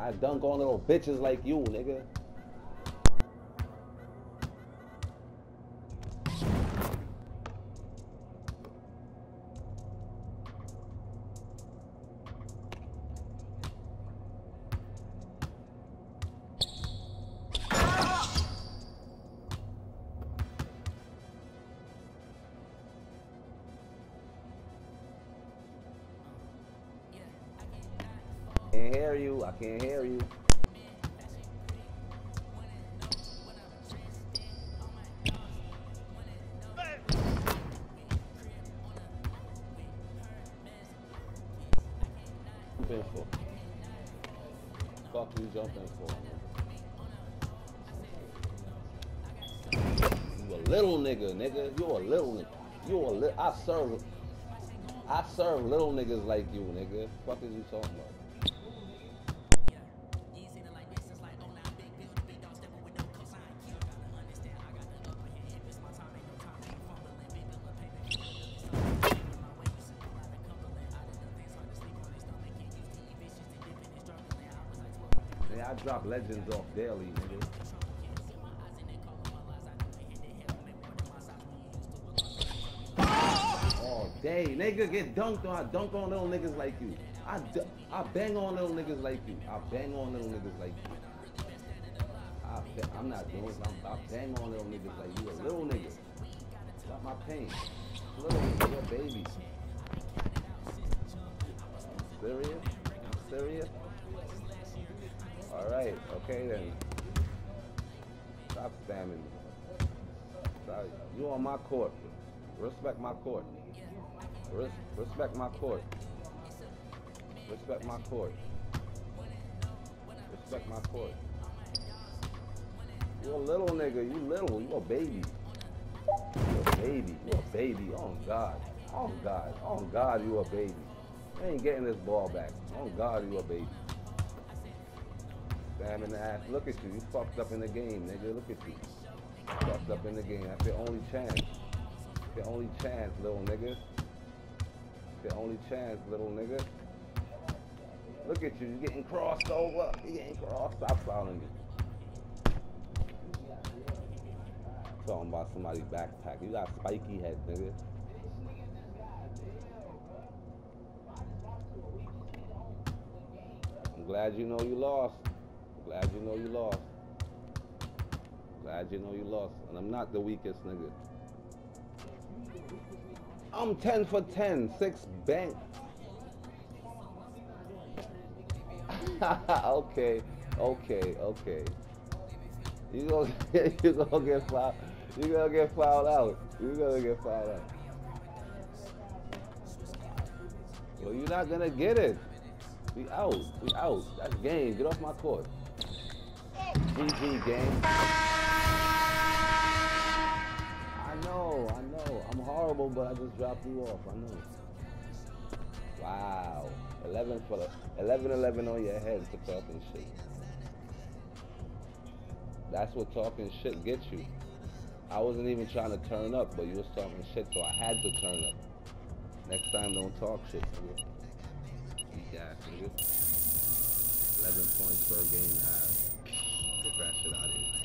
I dunk on little bitches like you, nigga. I can't hear you. I can't hear you. Jumping for? Fuck you jumping for? You a little nigga, nigga. You a little nigga. You a little. I serve. I serve little niggas like you, nigga. Fuck is you talking about? Drop legends off daily, nigga. All day, nigga, get dunked on. I dunk on little niggas like you. I, I bang on little niggas like you. I bang on little niggas like you. I I'm not doing it. I'm, I bang on little niggas like you. A little nigga. Stop my pain. Little nigga, you're a baby. Serious? Serious? All right, okay then. Stop spamming me. You on my court. Respect my court. Res- respect my court. Respect my court. Respect my court. You a little nigga. You little. You a baby. You a baby. You a baby. Oh God. Oh God. Oh God. You a baby. You ain't getting this ball back. Oh God. You a baby. Damn in the ass. Look at you. You fucked up in the game, nigga. Look at you. Fucked up in the game. That's your only chance. Your only chance, little nigga. Your only chance, little nigga. Look at you. You're getting crossed over. You're getting crossed. Stop fouling me. Talking about somebody's backpack. You got spiky head, nigga. I'm glad you know you lost. Glad you know you lost. Glad you know you lost. And I'm not the weakest nigga. I'm 10 for 10, six bank. okay, okay, okay. You gonna you gonna get fouled. You gonna get fouled out. You gonna get fouled out. Well, you're not gonna get it. We out. We out. That's game. Get off my court. GG game. I know, I know. I'm horrible, but I just dropped you off. I know. Wow. 11 for the 11 11 on your head for talking shit. That's what talking shit gets you. I wasn't even trying to turn up, but you was talking shit, so I had to turn up. Next time, don't talk shit, nigga. You nigga. 11 points per game. Ah, get that shit out of here.